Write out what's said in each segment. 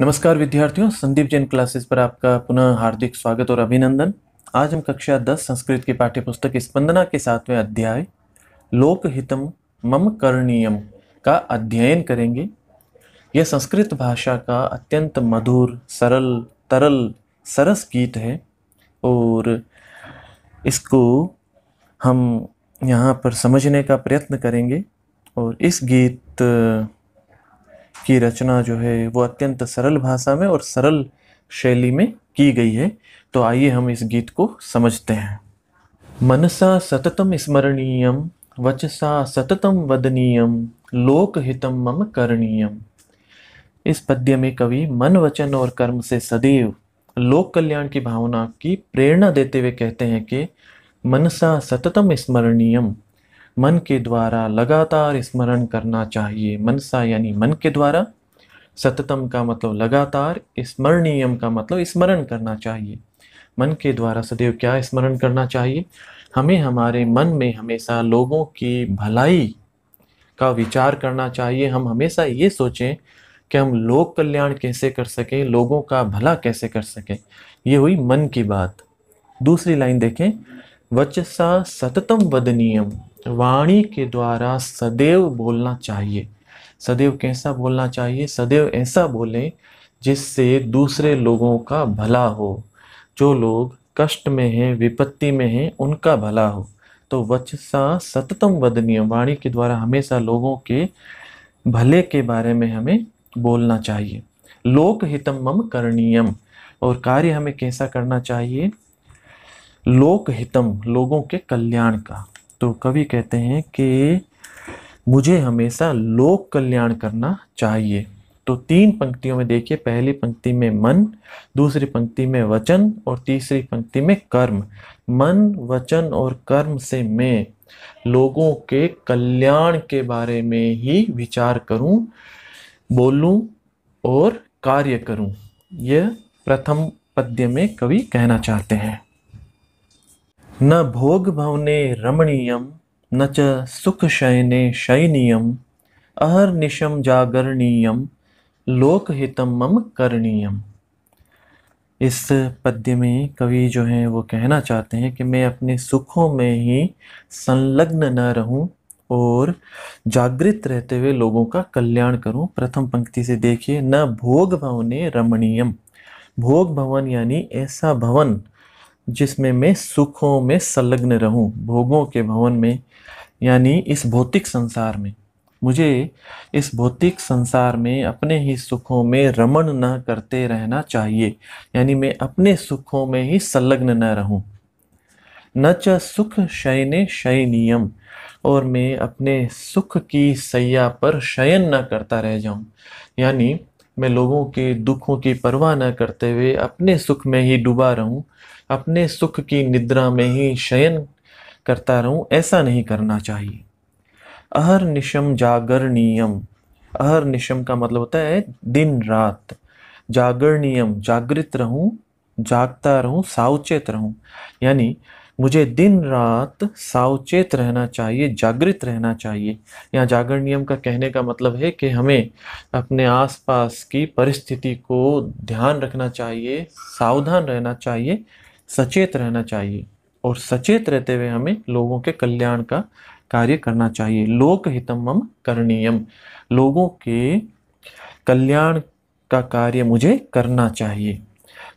नमस्कार विद्यार्थियों, संदीप जैन क्लासेस पर आपका पुनः हार्दिक स्वागत और अभिनंदन। आज हम कक्षा 10 संस्कृत की पाठ्यपुस्तक स्पंदना के सातवें अध्याय लोकहितम मम करणीयम का अध्ययन करेंगे। यह संस्कृत भाषा का अत्यंत मधुर, सरल, तरल, सरस गीत है और इसको हम यहाँ पर समझने का प्रयत्न करेंगे और इस गीत की रचना जो है वो अत्यंत सरल भाषा में और सरल शैली में की गई है। तो आइए हम इस गीत को समझते हैं। मनसा सततम स्मरणीयम, वचसा सततम वदनीयम लोकहितम मम करणीयम। इस पद्य में कवि मन, वचन और कर्म से सदैव लोक कल्याण की भावना की प्रेरणा देते हुए कहते हैं कि मनसा सततम स्मरणीयम। मन के द्वारा लगातार स्मरण करना चाहिए। मनसा यानी मन के द्वारा सततम का मतलब लगातार स्मरणीयम का मतलब स्मरण करना चाहिए। मन के द्वारा सदैव क्या स्मरण करना चाहिए? हमें हमारे मन में हमेशा लोगों की भलाई का विचार करना चाहिए। हम हमेशा ये सोचें कि हम लोक कल्याण कैसे कर सकें, लोगों का भला कैसे कर सकें। ये हुई मन की बात। दूसरी लाइन देखें, वचसा सततम वदनीयम। वाणी के द्वारा सदैव बोलना चाहिए। सदैव कैसा बोलना चाहिए? सदैव ऐसा बोलें जिससे दूसरे लोगों का भला हो। जो लोग कष्ट में हैं, विपत्ति में हैं, उनका भला हो। तो वचसा सततम वदनीय। वाणी के द्वारा हमेशा लोगों के भले के बारे में हमें बोलना चाहिए। लोक हितम मम करणीयम। और कार्य हमें कैसा करना चाहिए? लोक हितम, लोगों के कल्याण का। तो कवि कहते हैं कि मुझे हमेशा लोक कल्याण करना चाहिए। तो तीन पंक्तियों में देखिए, पहली पंक्ति में मन, दूसरी पंक्ति में वचन और तीसरी पंक्ति में कर्म। मन, वचन और कर्म से मैं लोगों के कल्याण के बारे में ही विचार करूँ, बोलूँ और कार्य करूँ। यह प्रथम पद्य में कवि कहना चाहते हैं। न भोग भवने रमणीयम, न च सुख शयने शयनीयम अहर्निशम जागरणीयम लोकहितम मम करणीयम। इस पद्य में कवि जो हैं, वो कहना चाहते हैं कि मैं अपने सुखों में ही संलग्न न रहूँ और जागृत रहते हुए लोगों का कल्याण करूँ। प्रथम पंक्ति से देखिए, न भोग भवने रमणीयम। भोग भवन यानी ऐसा भवन जिसमें मैं सुखों में संलग्न रहूँ, भोगों के भवन में, यानी इस भौतिक संसार में। मुझे इस भौतिक संसार में अपने ही सुखों में रमण न करते रहना चाहिए, यानी मैं अपने सुखों में ही संलग्न न रहूँ। न च सुख शयने शयनियम, और मैं अपने सुख की सैया पर शयन न करता रह जाऊँ। यानी मैं लोगों के दुखों की परवाह न करते हुए अपने सुख में ही डूबा रहूँ, अपने सुख की निद्रा में ही शयन करता रहूँ, ऐसा नहीं करना चाहिए। अहर निशम जागरणीयम। अहर निशम का मतलब होता है दिन रात। जागरणीयम, जागृत रहूँ, जागता रहूँ, सावचेत रहूँ। यानी मुझे दिन रात सावचेत रहना चाहिए, जागृत रहना चाहिए। यहाँ जागरण नियम का कहने का मतलब है कि हमें अपने आसपास की परिस्थिति को ध्यान रखना चाहिए, सावधान रहना चाहिए, सचेत रहना चाहिए और सचेत रहते हुए हमें लोगों के कल्याण का कार्य करना चाहिए। लोक हितम करणीयम। लोगों के कल्याण का कार्य मुझे करना चाहिए।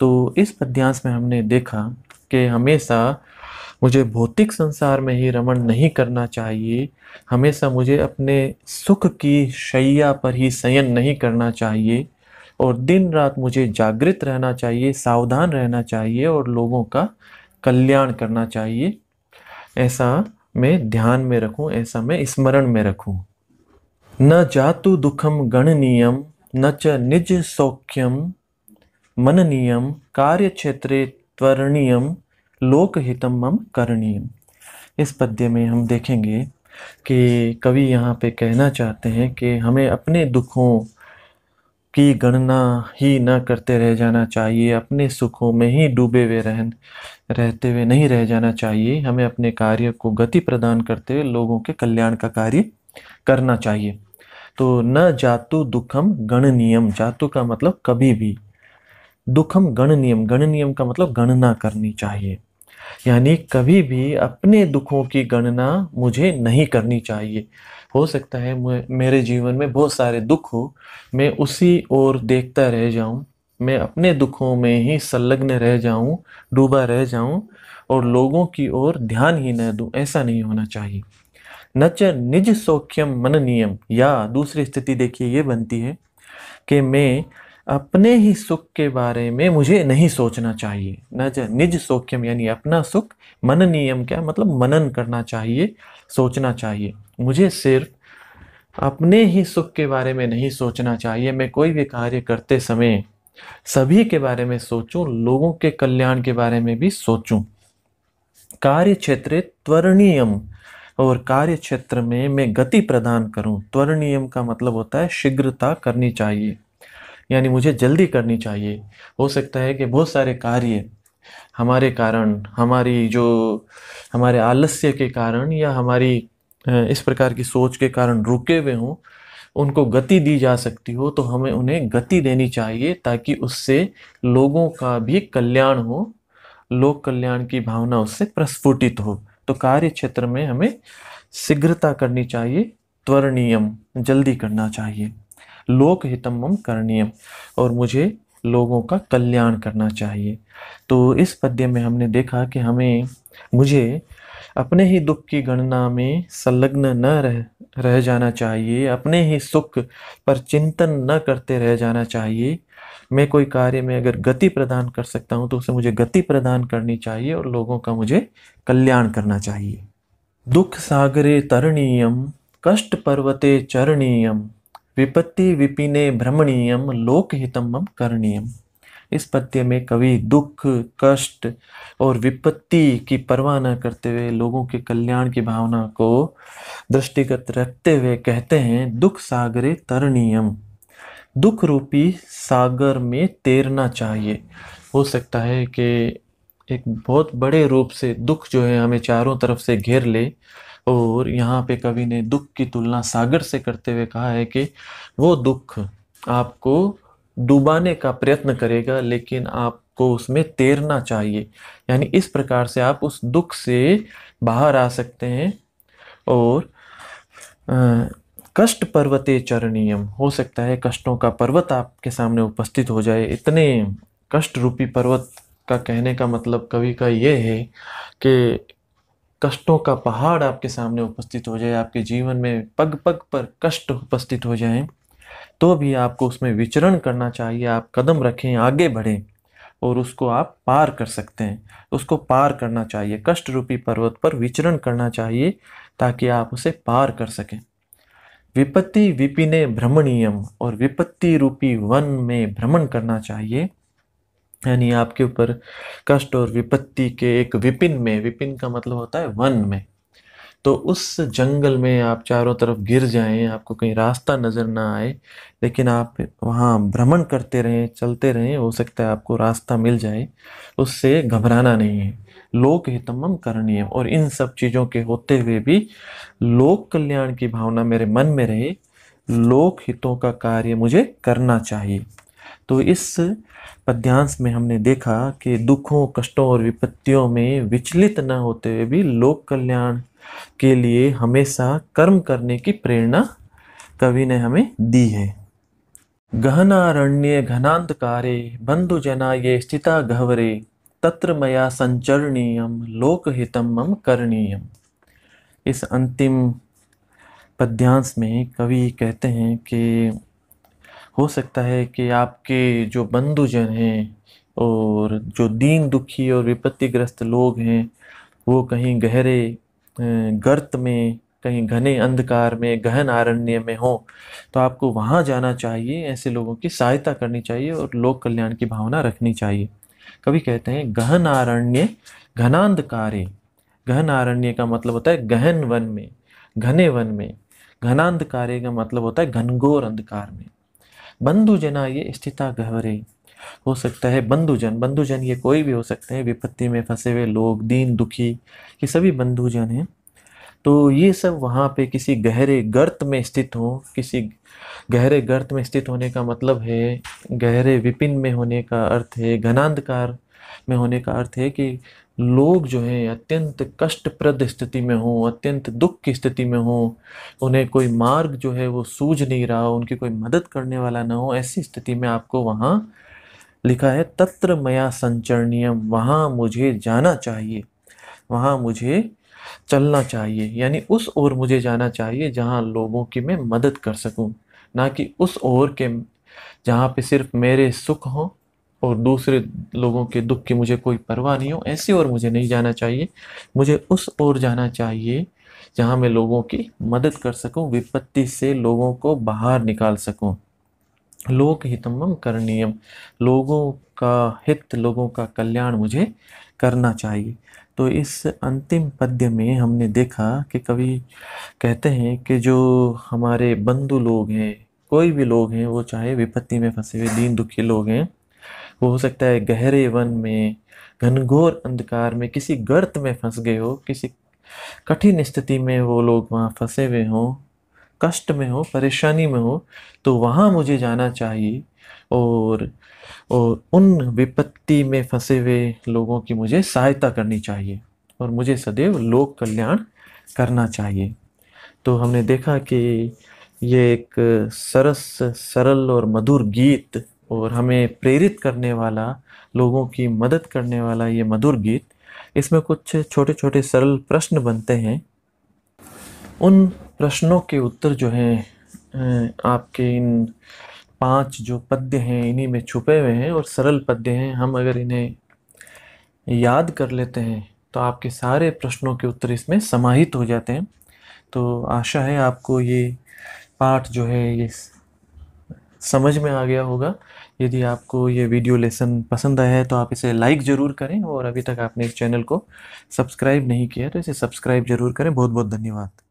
तो इस पद्यांश में हमने देखा कि हमेशा मुझे भौतिक संसार में ही रमण नहीं करना चाहिए। हमेशा मुझे अपने सुख की शैया पर ही संयन नहीं करना चाहिए। और दिन रात मुझे जागृत रहना चाहिए, सावधान रहना चाहिए और लोगों का कल्याण करना चाहिए। ऐसा मैं ध्यान में रखूँ, ऐसा मैं स्मरण में रखूँ। न जातु दुखम गणनीयम न च निज सौख्यम मननीयम कार्य क्षेत्रे त्वरणीयम। लोकहितम मम करणीयम। इस पद्य में हम देखेंगे कि कवि यहाँ पे कहना चाहते हैं कि हमें अपने दुखों की गणना ही न करते रह जाना चाहिए, अपने सुखों में ही डूबे हुए रहन, रहते हुए नहीं रह जाना चाहिए। हमें अपने कार्य को गति प्रदान करते हुए लोगों के कल्याण का कार्य करना चाहिए। तो न जातु दुखम गणनियम, जातु का मतलब कभी भी। दुखम गणनियम गणनियम का मतलब गणना करनी चाहिए। यानी कभी भी अपने दुखों की गणना मुझे नहीं करनी चाहिए। हो सकता है मेरे जीवन में बहुत सारे दुख हो, मैं उसी ओर देखता रह जाऊँ, मैं अपने दुखों में ही संलग्न रह जाऊँ, डूबा रह जाऊँ और लोगों की ओर ध्यान ही न दूँ, ऐसा नहीं होना चाहिए। नच निज सौख्यम मन नियम, या दूसरी स्थिति देखिए, ये बनती है कि मैं अपने ही सुख के बारे में मुझे नहीं सोचना चाहिए। नज निज सौख्यम, यानी अपना सुख मन नियम क्या मतलब मनन करना चाहिए, सोचना चाहिए। मुझे सिर्फ़ अपने ही सुख के बारे में नहीं सोचना चाहिए। मैं कोई भी कार्य करते समय सभी के बारे में सोचूं, लोगों के कल्याण के बारे में भी सोचूं। कार्य क्षेत्र त्वरणीयम, और कार्य क्षेत्र में मैं गति प्रदान करूँ। त्वरणीयम का मतलब होता है शीघ्रता करनी चाहिए। यानी मुझे जल्दी करनी चाहिए। हो सकता है कि बहुत सारे कार्य हमारे कारण, हमारी जो, हमारे आलस्य के कारण या हमारी इस प्रकार की सोच के कारण रुके हुए हों, उनको गति दी जा सकती हो तो हमें उन्हें गति देनी चाहिए ताकि उससे लोगों का भी कल्याण हो, लोक कल्याण की भावना उससे प्रस्फुटित हो। तो कार्य क्षेत्र में हमें शीघ्रता करनी चाहिए, त्वरणीयम, जल्दी करना चाहिए। लोक हितम करणीयम और मुझे लोगों का कल्याण करना चाहिए। तो इस पद्य में हमने देखा कि हमें, मुझे अपने ही दुख की गणना में संलग्न न रह रह जाना चाहिए, अपने ही सुख पर चिंतन न करते रह जाना चाहिए। मैं कोई कार्य में अगर गति प्रदान कर सकता हूँ तो उसे मुझे गति प्रदान करनी चाहिए और लोगों का मुझे कल्याण करना चाहिए। दुख सागरे तरणीयम कष्ट पर्वते चरणीयम। विपत्ति विपिने भ्रमणीयम लोकहितम करणीयम इस पद्य में कवि दुख, कष्ट और विपत्ति की परवाह न करते हुए लोगों के कल्याण की भावना को दृष्टिगत रखते हुए कहते हैं, दुख सागरे तरणीयम दुख रूपी सागर में तैरना चाहिए। हो सकता है कि एक बहुत बड़े रूप से दुख जो है हमें चारों तरफ़ से घेर ले और यहाँ पे कवि ने दुख की तुलना सागर से करते हुए कहा है कि वो दुख आपको डुबाने का प्रयत्न करेगा, लेकिन आपको उसमें तैरना चाहिए। यानी इस प्रकार से आप उस दुख से बाहर आ सकते हैं और कष्ट पर्वते चरणीयम। हो सकता है कष्टों का पर्वत आपके सामने उपस्थित हो जाए। इतने कष्ट रूपी पर्वत का कहने का मतलब कवि का ये है कि कष्टों का पहाड़ आपके सामने उपस्थित हो जाए, आपके जीवन में पग पग पर कष्ट उपस्थित हो जाए तो भी आपको उसमें विचरण करना चाहिए, आप कदम रखें, आगे बढ़ें और उसको आप पार कर सकते हैं। उसको पार करना चाहिए, कष्ट रूपी पर्वत पर विचरण करना चाहिए ताकि आप उसे पार कर सकें। विपत्ति विपिने भ्रमणीयम और विपत्ति रूपी वन में भ्रमण करना चाहिए। यानी आपके ऊपर कष्ट और विपत्ति के एक विपिन में, विपिन का मतलब होता है वन में। तो उस जंगल में आप चारों तरफ़ गिर जाएँ, आपको कहीं रास्ता नज़र ना आए, लेकिन आप वहाँ भ्रमण करते रहें, चलते रहें, हो सकता है आपको रास्ता मिल जाए, उससे घबराना नहीं है। लोक हितम करणीय और इन सब चीज़ों के होते हुए भी लोक कल्याण की भावना मेरे मन में रहे, लोक हितों का कार्य मुझे करना चाहिए। तो इस पद्यांश में हमने देखा कि दुखों, कष्टों और विपत्तियों में विचलित न होते हुए भी लोक कल्याण के लिए हमेशा कर्म करने की प्रेरणा कवि ने हमें दी है। गहनारण्य घनांतकारे बंधु जना ये स्थिता गहवरे तत्र मया संचरणीयम लोकहितम मम करणीयम इस अंतिम पद्यांश में कवि कहते हैं कि हो सकता है कि आपके जो बंधुजन हैं और जो दीन दुखी और विपत्तिग्रस्त लोग हैं, वो कहीं गहरे गर्त में, कहीं घने अंधकार में, गहन आरण्य में हो तो आपको वहाँ जाना चाहिए, ऐसे लोगों की सहायता करनी चाहिए और लोक कल्याण की भावना रखनी चाहिए। कभी कहते हैं, गहन आरण्य, घनांधकारे। गहन आरण्य का मतलब होता है गहन वन में, घने वन में। घनांधकारे का मतलब होता है घनघोर अंधकार में। बंधुजना ये स्थिता गहरे हो सकता है बंधुजन बंधुजन ये कोई भी हो सकते हैं, विपत्ति में फंसे हुए लोग, दीन, दुखी, ये सभी बंधुजन हैं। तो ये सब वहाँ पे किसी गहरे गर्त में स्थित हो, किसी गहरे गर्त में स्थित होने का मतलब है, गहरे विपिन में होने का अर्थ है, घनांधकार में होने का अर्थ है कि लोग जो हैं अत्यंत कष्टप्रद स्थिति में हों, अत्यंत दुख की स्थिति में हों, उन्हें कोई मार्ग जो है वो सूझ नहीं रहा हो उनकी कोई मदद करने वाला ना हो, ऐसी स्थिति में आपको वहाँ लिखा है, तत्र मया संचरणीयम, वहाँ मुझे जाना चाहिए, वहाँ मुझे चलना चाहिए, यानी उस ओर मुझे जाना चाहिए जहाँ लोगों की मैं मदद कर सकूँ, ना कि उस ओर के जहाँ पे सिर्फ़ मेरे सुख हों और दूसरे लोगों के दुख की मुझे कोई परवाह नहीं हो, ऐसी ओर मुझे नहीं जाना चाहिए। मुझे उस ओर जाना चाहिए जहाँ मैं लोगों की मदद कर सकूँ, विपत्ति से लोगों को बाहर निकाल सकूँ। लोक हितम करणीयम। लोगों का हित, लोगों का कल्याण मुझे करना चाहिए। तो इस अंतिम पद्य में हमने देखा कि कवि कहते हैं कि जो हमारे बंधु लोग हैं, कोई भी लोग हैं, वो चाहे विपत्ति में फंसे हुए, दीन दुखी लोग हैं वो हो सकता है गहरे वन में, घनघोर अंधकार में किसी गर्त में फंस गए हो, किसी कठिन स्थिति में वो लोग वहाँ फंसे हुए हों, कष्ट में हो, परेशानी में हो तो वहाँ मुझे जाना चाहिए। और और उन विपत्ति में फंसे हुए लोगों की मुझे सहायता करनी चाहिए और मुझे सदैव लोक कल्याण करना चाहिए। तो हमने देखा कि ये एक सरस, सरल और मधुर गीत और हमें प्रेरित करने वाला, लोगों की मदद करने वाला ये मधुर गीत। इसमें कुछ छोटे छोटे सरल प्रश्न बनते हैं। उन प्रश्नों के उत्तर जो हैं आपके इन पाँच जो पद्य हैं, इन्हीं में छुपे हुए हैं और सरल पद्य हैं। हम अगर इन्हें याद कर लेते हैं तो आपके सारे प्रश्नों के उत्तर इसमें समाहित हो जाते हैं। तो आशा है आपको ये पाठ जो है, ये समझ में आ गया होगा। यदि आपको ये वीडियो लेसन पसंद आया है तो आप इसे लाइक ज़रूर करें और अभी तक आपने इस चैनल को सब्सक्राइब नहीं किया तो इसे सब्सक्राइब ज़रूर करें। बहुत बहुत धन्यवाद।